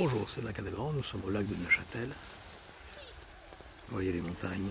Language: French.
Bonjour, c'est Macadagrand, nous sommes au lac de Neuchâtel. Vous voyez les montagnes,